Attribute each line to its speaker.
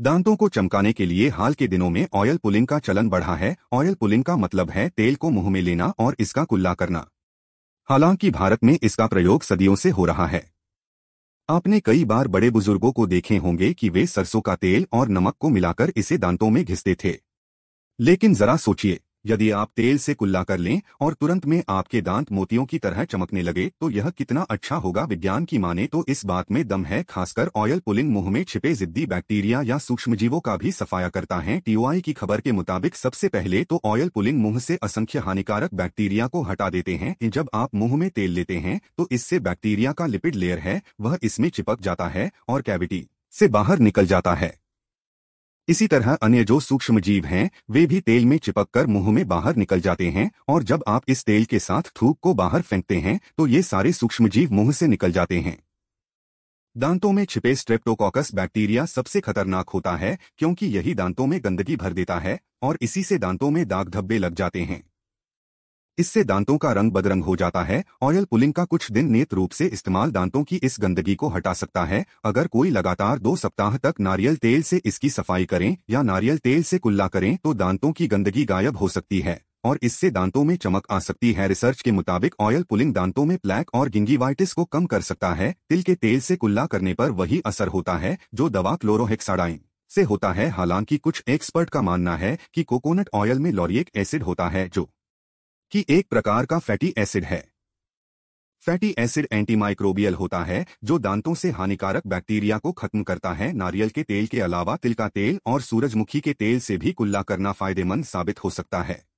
Speaker 1: दांतों को चमकाने के लिए हाल के दिनों में ऑयल पुलिंग का चलन बढ़ा है। ऑयल पुलिंग का मतलब है तेल को मुँह में लेना और इसका कुल्ला करना। हालाँकि भारत में इसका प्रयोग सदियों से हो रहा है। आपने कई बार बड़े बुज़ुर्गों को देखे होंगे कि वे सरसों का तेल और नमक को मिलाकर इसे दांतों में घिसते थे। लेकिन जरा सोचिए यदि आप तेल से कुल्ला कर लें और तुरंत में आपके दांत मोतियों की तरह चमकने लगे तो यह कितना अच्छा होगा। विज्ञान की माने तो इस बात में दम है, खासकर ऑयल पुलिंग मुँह में छिपे जिद्दी बैक्टीरिया या सूक्ष्मजीवों का भी सफाया करता है। टीओआई की खबर के मुताबिक सबसे पहले तो ऑयल पुलिंग मुँह से असंख्य हानिकारक बैक्टीरिया को हटा देते हैं। जब आप मुँह में तेल लेते हैं तो इससे बैक्टीरिया का लिपिड लेयर है, वह इसमें चिपक जाता है और कैविटी से बाहर निकल जाता है। इसी तरह अन्य जो सूक्ष्म जीव हैं, वे भी तेल में चिपक कर मुँह में बाहर निकल जाते हैं, और जब आप इस तेल के साथ थूक को बाहर फेंकते हैं तो ये सारे सूक्ष्म जीव मुँह से निकल जाते हैं। दांतों में छिपे स्ट्रेप्टोकॉकस बैक्टीरिया सबसे खतरनाक होता है, क्योंकि यही दांतों में गंदगी भर देता है, और इसी से दांतों में दाग धब्बे लग जाते हैं। इससे दांतों का रंग बदरंग हो जाता है, ऑयल पुलिंग का कुछ दिन नियत रूप से इस्तेमाल दांतों की इस गंदगी को हटा सकता है। अगर कोई लगातार दो सप्ताह तक नारियल तेल से इसकी सफ़ाई करें या नारियल तेल से कुल्ला करें तो दांतों की गंदगी गायब हो सकती है, और इससे दांतों में चमक आ सकती है। रिसर्च के मुताबिक ऑयल पुलिंग दांतों में प्लैक और गिंगीवाइटिस को कम कर सकता है। तिल के तेल से कुल्ला करने पर वही असर होता है, जो दवा क्लोरोहेक्साडाइन से होता है। हालाँकि कुछ एक्सपर्ट का मानना है कि कोकोनट ऑयल में लॉरियक एसिड होता है, जो कि एक प्रकार का फैटी एसिड है। फैटी एसिड एंटीमाइक्रोबियल होता है, जो दांतों से हानिकारक बैक्टीरिया को खत्म करता है, नारियल के तेल के अलावा तिल का तेल और सूरजमुखी के तेल से भी कुल्ला करना फ़ायदेमंद साबित हो सकता है।